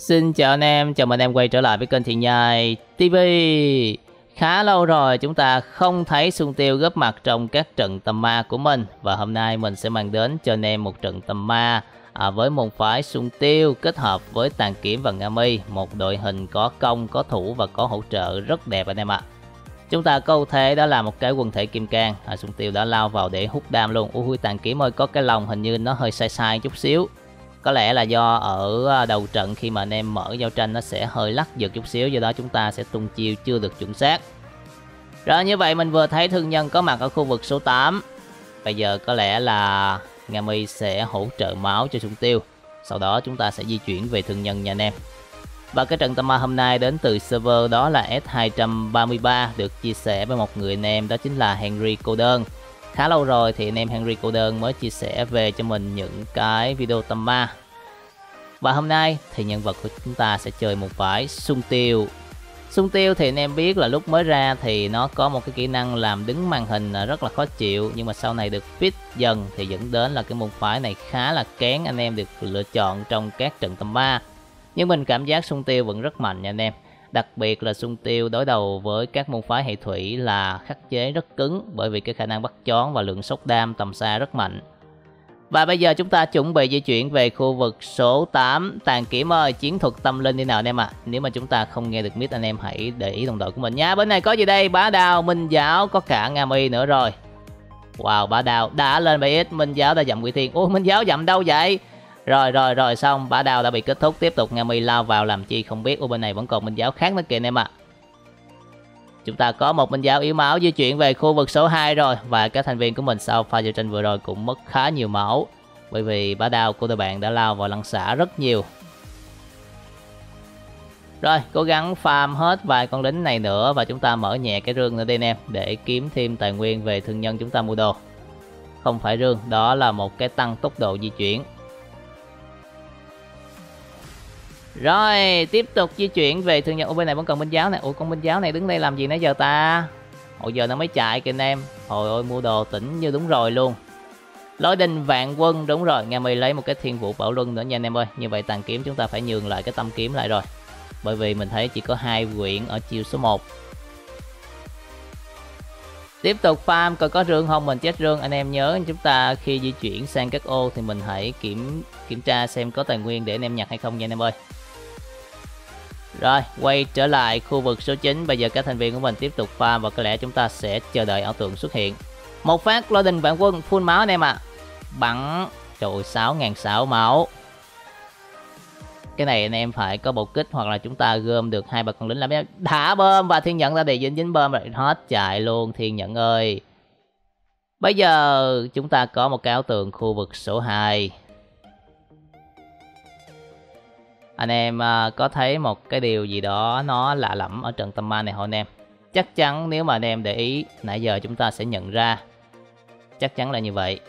Xin chào anh em, chào mừng anh em quay trở lại với kênh Thiện Nhai TV Khá lâu rồi chúng ta không thấy Xuân Tiêu góp mặt trong các trận tầm ma của mình. Và hôm nay mình sẽ mang đến cho anh em một trận tầm ma à, Với môn phái Xuân Tiêu kết hợp với Tàn Kiếm và Nga Mi Một đội hình có công, có thủ và có hỗ trợ rất đẹp anh em ạ. Chúng ta câu thế đó là một cái quần thể kim cang. À, Xuân Tiêu đã lao vào để hút đam luôn. Ui Tàn Kiếm ơi có cái lòng hình như nó hơi sai sai chút xíu có lẽ là do ở à, đầu trận khi mà anh em mở giao tranh nó sẽ hơi lắc giật chút xíu, do đó chúng ta sẽ tung chiêu chưa được chuẩn xác. Rồi, như vậy mình vừa thấy thương nhân có mặt ở khu vực số 8 bây giờ có lẽ là Nga Mi sẽ hỗ trợ máu cho súng Tiêu. Sau đó chúng ta sẽ di chuyển về thương nhân nha anh em. Và cái trận Tama hôm nay đến từ server đó là S233 được chia sẻ với một người anh em, đó chính là Henry Cô Đơn khá lâu rồi thì anh em Henry Cô Đơn mới chia sẻ về cho mình những cái video tầm ma. Và hôm nay thì nhân vật của chúng ta sẽ chơi một vải sung tiêu. Sung tiêu thì anh em biết là lúc mới ra thì nó có một cái kỹ năng làm đứng màn hình rất là khó chịu. Nhưng mà sau này được fit dần thì dẫn đến là cái môn phái này khá là kén anh em được lựa chọn trong các trận tầm 3 Nhưng mình cảm giác sung tiêu vẫn rất mạnh nha anh em. Đặc biệt là Xuân Tiêu đối đầu với các môn phái hệ thủy là khắc chế rất cứng bởi vì cái khả năng bắt chón và lượng sốc đam tầm xa rất mạnh. Và bây giờ chúng ta chuẩn bị di chuyển về khu vực số 8 Tàn kiếm ơi, chiến thuật tâm linh đi nào anh em ạ à. Nếu mà chúng ta không nghe được mít anh em hãy để ý đồng đội của mình nha Bên này có gì đây, bá đào, minh giáo, có cả Nga y nữa rồi Wow, bá đào đã lên bài x minh giáo đã dậm quỷ thiên Ủa, minh giáo dậm đâu vậy? Rồi rồi rồi xong bả đào đã bị kết thúc? Tiếp tục Nga Mi lao vào làm chi không biết. Ở bên này vẫn còn minh giáo khác nữa kìa anh em ạ. À. Chúng ta có một minh giáo yếu máu di chuyển về khu vực số 2 rồi. Và các thành viên của mình sau pha giao tranh vừa rồi cũng mất khá nhiều máu. Bởi vì bả đào, của tụi bạn đã lao vào lăng xả rất nhiều. Rồi cố gắng farm hết vài con lính này nữa Và chúng ta mở nhẹ cái rương nữa đi anh em Để kiếm thêm tài nguyên về thương nhân chúng ta mua đồ. Không phải rương, đó là một cái tăng tốc độ di chuyển. Rồi, tiếp tục di chuyển về thương nhân. Ở bên này vẫn còn binh giáo này. Ủa con binh giáo này đứng đây làm gì nãy giờ ta? Hồi giờ nó mới chạy kìa anh em. Hồi ôi mua đồ tỉnh như đúng rồi luôn. Lối đình vạn quân đúng rồi. Nghe mày lấy một cái thiên vụ bảo luân nữa nha anh em ơi. Như vậy tàn kiếm chúng ta phải nhường lại cái tâm kiếm lại rồi. Bởi vì mình thấy chỉ có hai quyển ở chiều số 1 Tiếp tục farm coi có rương không mình chết rương anh em nhớ chúng ta khi di chuyển sang các ô thì mình hãy kiểm kiểm tra xem có tài nguyên để anh em nhặt hay không nha anh em ơi rồi, quay trở lại khu vực số 9 Bây giờ các thành viên của mình tiếp tục farm Và có lẽ chúng ta sẽ chờ đợi ảo tượng xuất hiện. Một phát lôi đình vạn quân full máu anh em ạ. À. Bắn. Trời 6.600 máu. Cái này anh em phải có bộ kích Hoặc là chúng ta gom được hai ba con lính làm Thả bơm và thiên nhận ra để dính dính bơm rồi. Hết chạy luôn thiên nhận ơi. Bây giờ chúng ta có một cái ảo tượng khu vực số 2 anh em à, có thấy một cái điều gì đó nó lạ lẫm ở trận tâm ma này không anh em? Chắc chắn nếu mà anh em để ý nãy giờ chúng ta sẽ nhận ra. Chắc chắn là như vậy.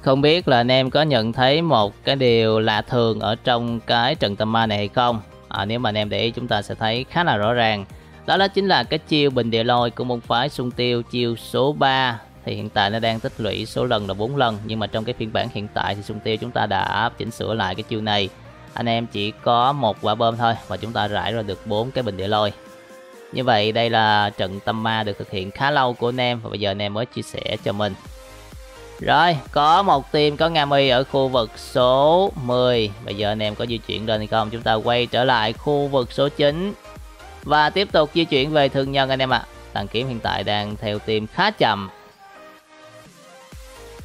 Không biết là anh em có nhận thấy một cái điều lạ thường ở trong cái trận tâm ma này hay không? À, nếu mà anh em để ý chúng ta sẽ thấy khá là rõ ràng. Đó đó chính là cái chiêu bình địa lôi của môn phái sung Tiêu chiêu số 3 thì hiện tại nó đang tích lũy số lần là 4 lần. Nhưng mà trong cái phiên bản hiện tại thì sung Tiêu chúng ta đã chỉnh sửa lại cái chiêu này. Anh em chỉ có một quả bơm thôi và chúng ta rải ra được bốn cái bình địa lôi. Như vậy đây là trận tâm ma được thực hiện khá lâu của anh em và bây giờ anh em mới chia sẻ cho mình. Rồi, có một team có Nga Mi ở khu vực số 10 Bây giờ anh em có di chuyển lên hay không? Chúng ta quay trở lại khu vực số 9 Và tiếp tục di chuyển về thương nhân anh em ạ. À. Tàn kiếm hiện tại đang theo team khá chậm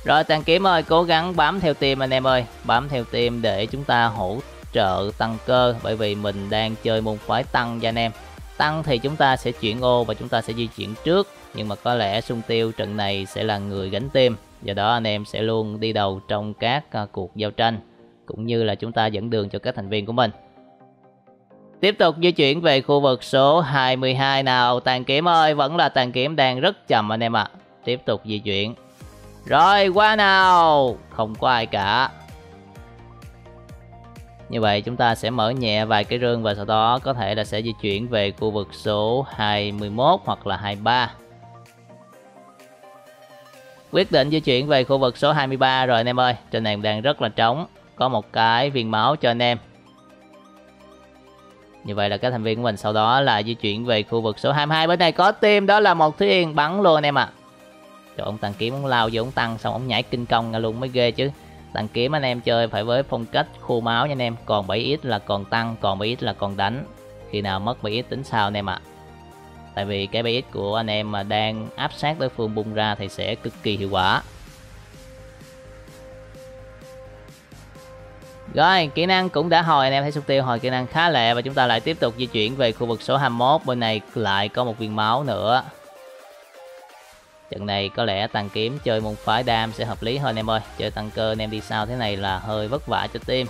rồi tàn kiếm ơi, cố gắng bám theo team anh em ơi. Bám theo team để chúng ta hỗ trợ tăng cơ, Bởi vì mình đang chơi môn phái tăng cho anh em. Tăng thì chúng ta sẽ chuyển ô và chúng ta sẽ di chuyển trước, Nhưng mà có lẽ Sung Tiêu trận này sẽ là người gánh team. Do đó anh em sẽ luôn đi đầu trong các à, cuộc giao tranh, Cũng như là chúng ta dẫn đường cho các thành viên của mình. Tiếp tục di chuyển về khu vực số 22 nào. Tàn kiếm ơi, vẫn là tàn kiếm đang rất chậm anh em ạ. À. Tiếp tục di chuyển rồi, qua nào. Không có ai cả. Như vậy chúng ta sẽ mở nhẹ vài cái rương Và sau đó có thể là sẽ di chuyển về khu vực số 21 hoặc là 23 Quyết định di chuyển về khu vực số 23 rồi anh em ơi. Trên này đang rất là trống. Có một cái viên máu cho anh em. Như vậy là các thành viên của mình sau đó là di chuyển về khu vực số 22 bên này có tim đó là một thứ yên bắn luôn anh em ạ. à. Trời ông tăng kiếm ông lao vô ông tăng xong ông nhảy kinh công ra luôn mới ghê chứ. Tăng kiếm anh em chơi phải với phong cách khô máu nha anh em. Còn 7x là còn tăng, còn 7x là còn đánh. Khi nào mất 7x tính sao anh em ạ? À. Tại vì cái 7x của anh em mà đang áp sát đối phương bung ra thì sẽ cực kỳ hiệu quả. Rồi, kỹ năng cũng đã hồi anh em thấy xúc tiêu hồi kỹ năng khá lẹ và chúng ta lại tiếp tục di chuyển về khu vực số 21 bên này lại có một viên máu nữa. Trận này có lẽ tăng kiếm chơi môn phái đam sẽ hợp lý hơn anh em ơi. Chơi tăng cơ anh em đi sau thế này là hơi vất vả cho team.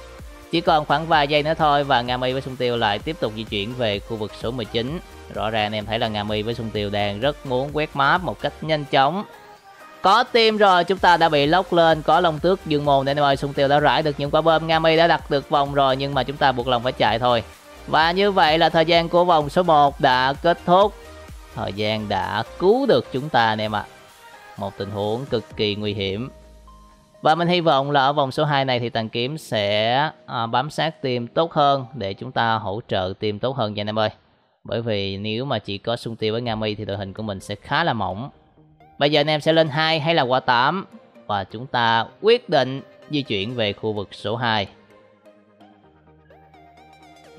Chỉ còn khoảng vài giây nữa thôi và Nga Mi với Sung Tiêu lại tiếp tục di chuyển về khu vực số 19. Rõ ràng anh em thấy là Nga Mi với Sung Tiêu đang rất muốn quét map một cách nhanh chóng có tim rồi, chúng ta đã bị lóc lên, có lông tước dương môn em ơi, sung tiêu đã rải được những quả bơm nga mi đã đặt được vòng rồi nhưng mà chúng ta buộc lòng phải chạy thôi và như vậy là thời gian của vòng số 1 đã kết thúc thời gian đã cứu được chúng ta anh em ạ. Một tình huống cực kỳ nguy hiểm. Và mình hy vọng là ở vòng số 2 này thì tàn kiếm sẽ à, bám sát tim tốt hơn để chúng ta hỗ trợ tim tốt hơn nha anh em ơi. Bởi vì nếu mà chỉ có sung tiêu với nga mi thì đội hình của mình sẽ khá là mỏng. Bây giờ anh em sẽ lên 2 hay là qua 8 và chúng ta quyết định di chuyển về khu vực số 2.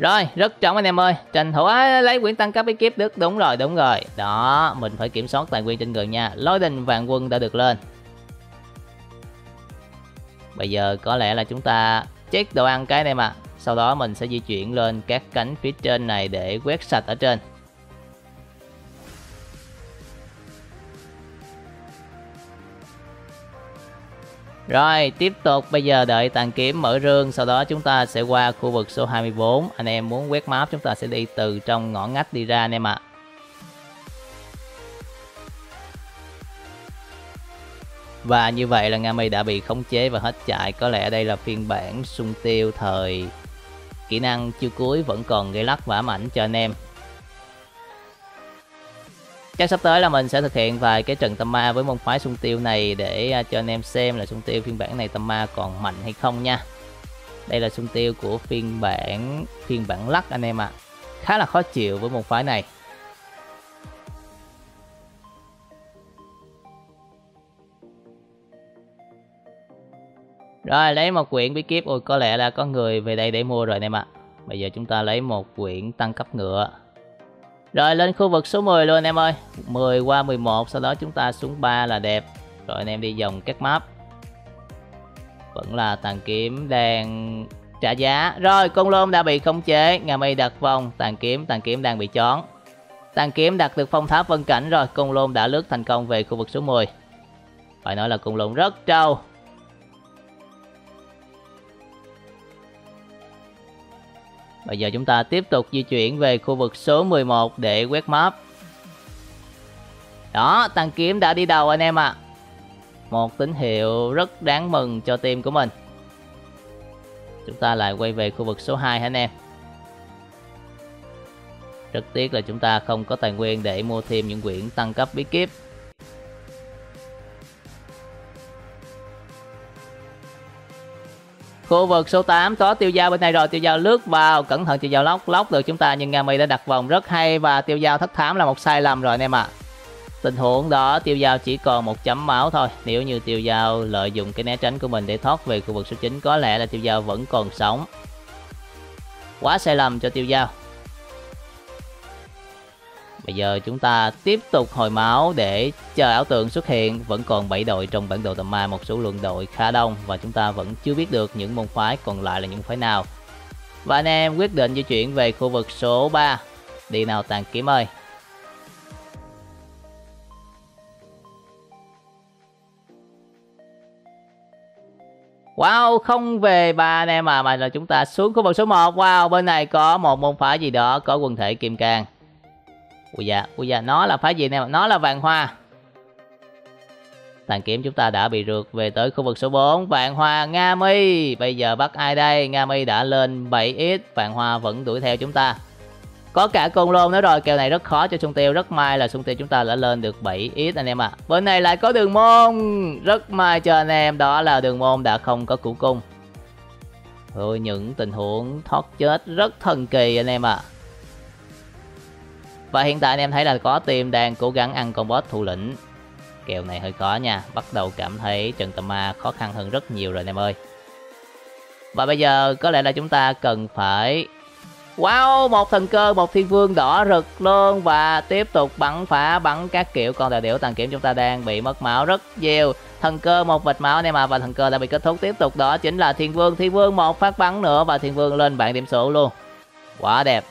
Rồi, rất trọng anh em ơi. Tranh thủ Á lấy quyển tăng cấp bí kíp được. Đúng rồi, đúng rồi. Đó, mình phải kiểm soát tài nguyên trên người nha. Lôi đình vàng quân đã được lên. Bây giờ có lẽ là chúng ta check đồ ăn cái này mà. Sau đó mình sẽ di chuyển lên các cánh phía trên này để quét sạch ở trên. Rồi, tiếp tục, bây giờ đợi tàn kiếm mở rương, Sau đó chúng ta sẽ qua khu vực số 24 Anh em muốn quét map, chúng ta sẽ đi từ trong ngõ ngách đi ra anh em ạ. À. Và như vậy là Nga Mi đã bị khống chế và hết chạy. Có lẽ đây là phiên bản sung tiêu thời. Kỹ năng chiêu cuối vẫn còn gây lắc và ám ảnh cho anh em chắc sắp tới là mình sẽ thực hiện vài cái trận tâm ma với môn phái sung tiêu này để à, cho anh em xem là sung tiêu phiên bản này tâm ma còn mạnh hay không nha. Đây là sung tiêu của phiên bản phiên bản lắc anh em ạ. À. khá là khó chịu với môn phái này. Rồi, lấy một quyển bí kíp. Ôi, có lẽ là có người về đây để mua rồi anh em ạ. Bây giờ chúng ta lấy một quyển tăng cấp ngựa rồi, lên khu vực số 10 luôn, em ơi. 10 qua 11 sau đó chúng ta xuống 3 là đẹp. Rồi, anh em đi vòng các map. Vẫn là tàn kiếm đang trả giá. Rồi, con lôm đã bị khống chế. Ngà mây đặt vòng, tàn kiếm tàn kiếm đang bị chón. Tàn kiếm đặt được phong tháp vân cảnh rồi Cung lôm đã lướt thành công về khu vực số 10 Phải nói là cung lôm rất trâu. Bây giờ chúng ta tiếp tục di chuyển về khu vực số 11 để quét map. Đó, tăng kiếm đã đi đầu anh em ạ. À. Một tín hiệu rất đáng mừng cho team của mình. Chúng ta lại quay về khu vực số 2 hả anh em. Rất tiếc là chúng ta không có tài nguyên để mua thêm những quyển tăng cấp bí kíp. Khu vực số 8 có tiêu dao bên này rồi, tiêu dao lướt vào, cẩn thận tiêu dao lóc, lóc được chúng ta nhưng Nga Mi đã đặt vòng rất hay và tiêu dao thất thám là một sai lầm rồi anh em ạ. À. Tình huống đó tiêu dao chỉ còn một chấm máu thôi, nếu như tiêu dao lợi dụng cái né tránh của mình để thoát về khu vực số 9 có lẽ là tiêu dao vẫn còn sống. Quá sai lầm cho tiêu dao. Bây giờ chúng ta tiếp tục hồi máu để chờ ảo tượng xuất hiện. Vẫn còn 7 đội trong bản đồ tầm ma một số lượng đội khá đông Và chúng ta vẫn chưa biết được những môn phái còn lại là những phái nào. Và anh em quyết định di chuyển về khu vực số 3 Đi nào tàn kiếm ơi. Wow, không về ba anh em à, mà là chúng ta xuống khu vực số 1 Wow, bên này có một môn phái gì đó, có quần thể kim cang ui da ui da, nó là phái gì nè? Nó là vàng hoa. Tàn kiếm chúng ta đã bị rượt về tới khu vực số 4 vàng hoa nga mi. Bây giờ bắt ai đây? Nga mi đã lên 7x vàng hoa vẫn đuổi theo chúng ta. Có cả côn lôn nữa rồi. Kèo này rất khó cho sung tiêu. Rất may là sung tiêu chúng ta đã lên được 7x anh em ạ. À. bên này lại có đường môn. Rất may cho anh em. Đó là đường môn đã không có củ cung. Ôi, những tình huống thoát chết rất thần kỳ, anh em ạ. à. Và hiện tại anh em thấy là có team đang cố gắng ăn con boss thủ lĩnh. Kèo này hơi khó nha Bắt đầu cảm thấy trận tầm ma khó khăn hơn rất nhiều rồi anh em ơi. Và bây giờ có lẽ là chúng ta cần phải Wow, một thần cơ, một thiên vương đỏ rực luôn Và tiếp tục bắn phá, bắn các kiểu. Con đại điểu tàn kiếm chúng ta đang bị mất máu rất nhiều. Thần cơ một vệt máu anh em à Và thần cơ đã bị kết thúc. Tiếp tục đó chính là thiên vương. Thiên vương một phát bắn nữa và thiên vương lên bảng điểm số luôn. Quá đẹp.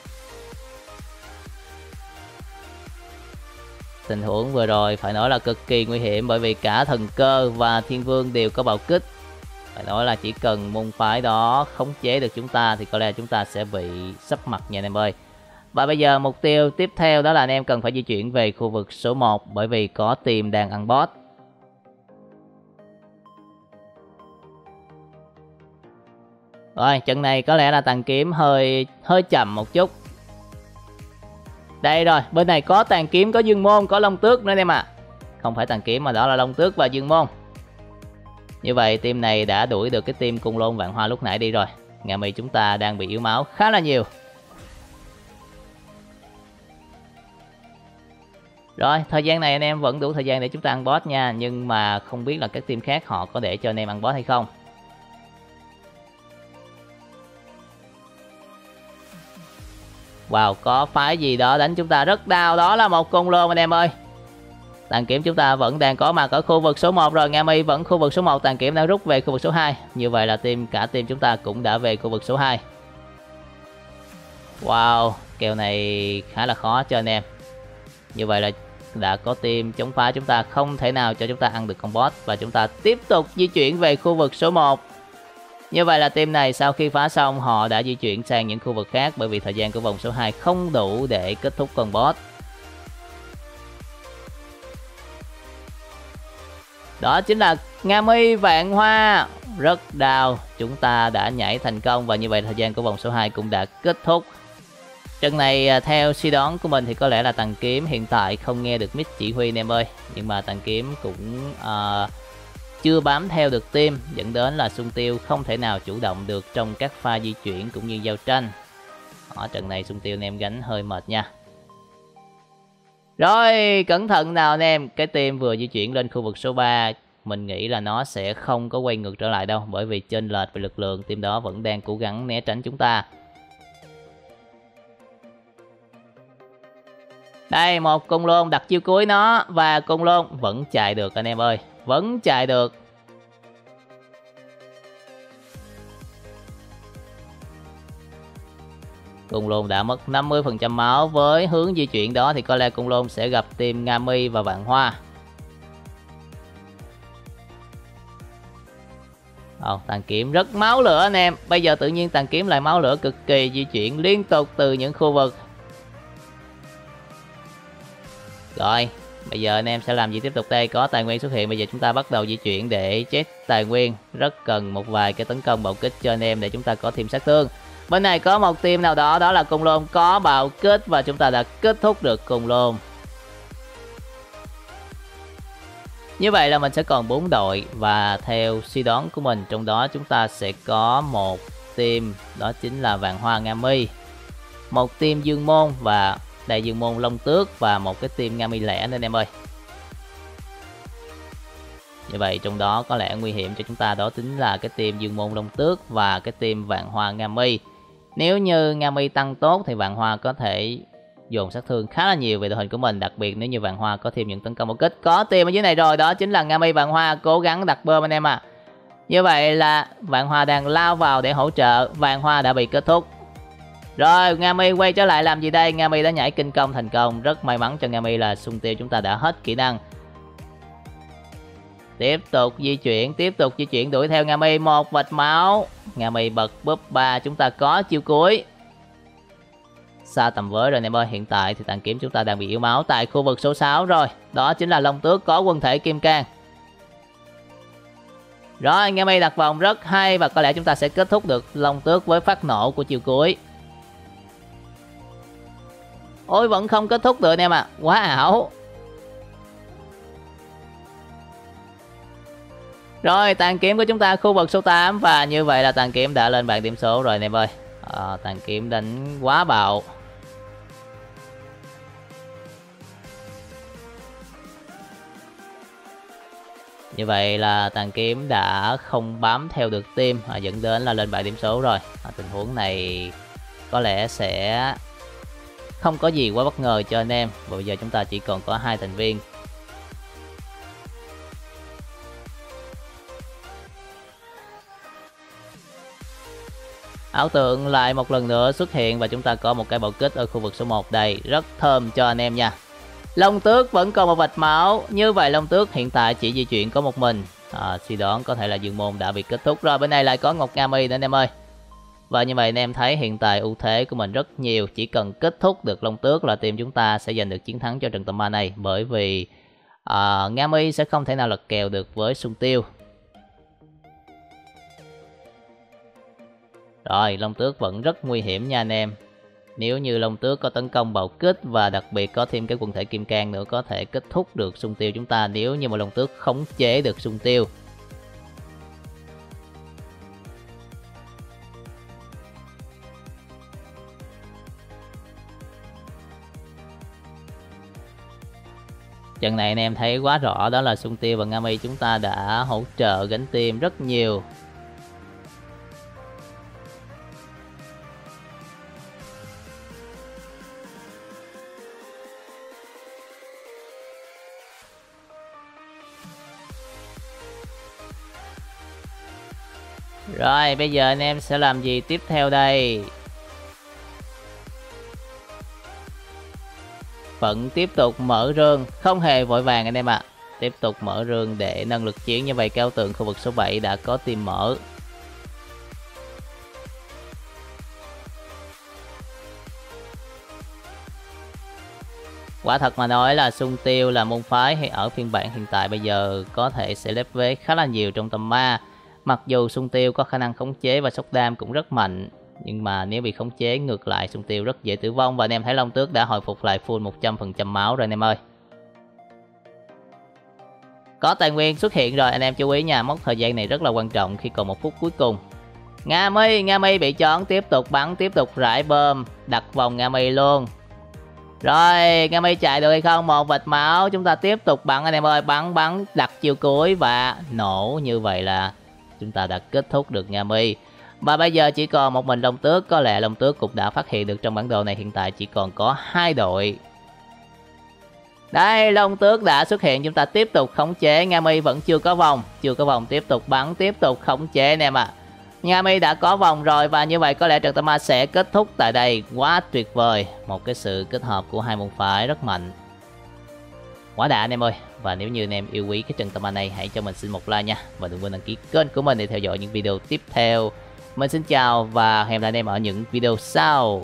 Tình huống vừa rồi. Phải nói là cực kỳ nguy hiểm bởi vì cả thần cơ và thiên vương đều có bạo kích. Phải nói là chỉ cần môn phái đó khống chế được chúng ta thì có lẽ chúng ta sẽ bị sắp mặt nha anh em ơi. Và bây giờ mục tiêu tiếp theo đó là anh em cần phải di chuyển về khu vực số 1 bởi vì có tìm đang ăn boss. Rồi, trận này có lẽ là tàn kiếm hơi hơi chậm một chút đây rồi, bên này có tàn kiếm, có dương môn, có long tước nữa em ạ. À. Không phải tàn kiếm mà đó là long tước và dương môn. Như vậy team này đã đuổi được cái team cung lôn vạn hoa lúc nãy đi rồi. Ngà mì chúng ta đang bị yếu máu khá là nhiều. Rồi, thời gian này anh em vẫn đủ thời gian để chúng ta ăn boss nha. Nhưng mà không biết là các team khác họ có để cho anh em ăn boss hay không. Wow, có phái gì đó đánh chúng ta rất đau. Đó là một con lô anh em ơi. Tàn kiểm chúng ta vẫn đang có mặt ở khu vực số 1 rồi Nga Mi vẫn khu vực số 1 Tàn kiểm đang rút về khu vực số 2 Như vậy là team cả team chúng ta cũng đã về khu vực số 2 Wow Kèo này khá là khó cho anh em. Như vậy là đã có team chống phá chúng ta không thể nào cho chúng ta ăn được con boss Và chúng ta tiếp tục di chuyển về khu vực số 1 như vậy là team này sau khi phá xong họ đã di chuyển sang những khu vực khác bởi vì thời gian của vòng số 2 không đủ để kết thúc con boss. Đó chính là Nga Mi Vạn Hoa. Rất đau. Chúng ta đã nhảy thành công và như vậy thời gian của vòng số 2 cũng đã kết thúc. Trận này à, theo suy đoán của mình thì có lẽ là Tàng Kiếm hiện tại không nghe được miss chỉ huy anh em ơi. Nhưng mà Tàng Kiếm cũng uh, chưa bám theo được tim dẫn đến là Xuân Tiêu không thể nào chủ động được trong các pha di chuyển cũng như giao tranh. Ở trận này Xuân Tiêu anh em gánh hơi mệt nha. Rồi, cẩn thận nào anh em, cái team vừa di chuyển lên khu vực số 3 mình nghĩ là nó sẽ không có quay ngược trở lại đâu bởi vì trên lệch về lực lượng team đó vẫn đang cố gắng né tránh chúng ta. Đây, một cung lôn đặt chiêu cuối nó và cung lôn vẫn chạy được anh em ơi vẫn chạy được Cung Lôn đã mất 50% máu với hướng di chuyển đó thì có lẽ Cung Lôn sẽ gặp team Nga Mi và Vạn Hoa. Ồ, tàn kiếm rất máu lửa anh em. Bây giờ tự nhiên tàn kiếm lại máu lửa cực kỳ di chuyển liên tục từ những khu vực. Rồi, Bây giờ anh em sẽ làm gì tiếp tục đây? Có tài nguyên xuất hiện, bây giờ chúng ta bắt đầu di chuyển để chết tài nguyên. Rất cần một vài cái tấn công bạo kích cho anh em để chúng ta có thêm sát thương. Bên này có một team nào đó, đó là cung lôn có bạo kích và chúng ta đã kết thúc được cung lôn. Như vậy là mình sẽ còn 4 đội và theo suy đoán của mình trong đó chúng ta sẽ có một team đó chính là Vàng Hoa Nga Mi. Một team Dương Môn và đại dương môn, long tước và một cái team nga mi lẻ nên em ơi. Như vậy trong đó có lẽ nguy hiểm cho chúng ta đó chính là cái team dương môn, long tước và cái team vạn hoa nga mi. Nếu như nga mi tăng tốt thì vạn hoa có thể dồn sát thương khá là nhiều về đội hình của mình, đặc biệt nếu như vạn hoa có thêm những tấn công một kích. Có team ở dưới này rồi, đó chính là nga mi. Vạn hoa cố gắng đặt bơm anh em à như vậy là vạn hoa đang lao vào để hỗ trợ. Vạn hoa đã bị kết thúc rồi, Nga Mi quay trở lại làm gì đây? Nga Mi đã nhảy kinh công thành công. Rất may mắn cho Nga Mi là xung Tiêu chúng ta đã hết kỹ năng. Tiếp tục di chuyển, tiếp tục di chuyển đuổi theo Nga Mi một vệt máu. Nga Mi bật búp ba chúng ta có chiêu cuối. Xa tầm với rồi anh em ơi, hiện tại thì tàn kiếm chúng ta đang bị yếu máu tại khu vực số 6 rồi. Đó chính là Long Tước có quân thể Kim Cang. Rồi, Nga Mi đặt vòng rất hay và có lẽ chúng ta sẽ kết thúc được Long Tước với phát nổ của chiêu cuối. Ôi vẫn không kết thúc được anh em ạ. À. Quá ảo. Rồi tàn kiếm của chúng ta khu vực số 8 Và như vậy là tàn kiếm đã lên bảng điểm số rồi anh em ơi. Ờ, à, Tàn kiếm đánh quá bạo. Như vậy là tàn kiếm đã không bám theo được team à, dẫn đến là lên bảng điểm số rồi. À, Tình huống này có lẽ sẽ không có gì quá bất ngờ cho anh em. Và bây giờ chúng ta chỉ còn có hai thành viên. Ảo tượng lại một lần nữa xuất hiện và chúng ta có một cái bộ kích ở khu vực số 1 đây. Rất thơm cho anh em nha. Long tước vẫn còn một vạch máu. Như vậy Long tước hiện tại chỉ di chuyển có một mình. À, Suy đoán có thể là dương môn đã bị kết thúc. Rồi Bên này lại có Ngọc Nga Mi nữa anh em ơi. Và như vậy anh em thấy hiện tại ưu thế của mình rất nhiều Chỉ cần kết thúc được Long tước là team chúng ta sẽ giành được chiến thắng cho trận tầm ma này Bởi vì à, Nga Mi sẽ không thể nào lật kèo được với Xuân Tiêu Rồi, Long Tước vẫn rất nguy hiểm nha anh em. Nếu như Long Tước có tấn công bạo kích và đặc biệt có thêm cái quần thể kim cang nữa có thể kết thúc được xung tiêu chúng ta nếu như mà Long Tước khống chế được xung tiêu. Trận này anh em thấy quá rõ, đó là sung Tiêu và Ngami chúng ta đã hỗ trợ gánh tim rất nhiều. Rồi, bây giờ anh em sẽ làm gì tiếp theo đây? Vẫn tiếp tục mở rương. Không hề vội vàng anh em ạ. À. Tiếp tục mở rương để nâng lực chiến Như vậy cao tượng khu vực số 7 đã có tìm mở. Quả thật mà nói là sung Tiêu là môn phái hay ở phiên bản hiện tại bây giờ có thể sẽ lép vế khá là nhiều trong tầm ma. Mặc dù sung Tiêu có khả năng khống chế và sốc đam cũng rất mạnh nhưng mà nếu bị khống chế ngược lại Xuân Tiêu rất dễ tử vong Và anh em thấy Long Tước đã hồi phục lại full 100% máu rồi anh em ơi Có tài nguyên xuất hiện rồi anh em chú ý nha Mốc thời gian này rất là quan trọng khi còn một phút cuối cùng Nga Mi, Nga Mi bị chọn tiếp tục bắn, tiếp tục rải bơm Đặt vòng Nga Mi luôn rồi, Nga Mi chạy được hay không? Một vệt máu, chúng ta tiếp tục bắn anh em ơi, bắn bắn đặt chiêu cuối và nổ như vậy là chúng ta đã kết thúc được Nga Mi. Và bây giờ chỉ còn một mình Long Tước, có lẽ Long Tước cũng đã phát hiện được trong bản đồ này hiện tại chỉ còn có hai đội. Đây, Long Tước đã xuất hiện, chúng ta tiếp tục khống chế, Nga Mi vẫn chưa có vòng, chưa có vòng tiếp tục bắn, tiếp tục khống chế anh em ạ. À. Nga Mi đã có vòng rồi và như vậy có lẽ trận Tama sẽ kết thúc tại đây. Quá tuyệt vời, một cái sự kết hợp của hai môn phái rất mạnh. Quá đã anh em ơi Và nếu như anh em yêu quý cái trận tâm này Hãy cho mình xin một like nha Và đừng quên đăng ký kênh của mình để theo dõi những video tiếp theo mình xin chào và hẹn gặp lại anh em ở những video sau.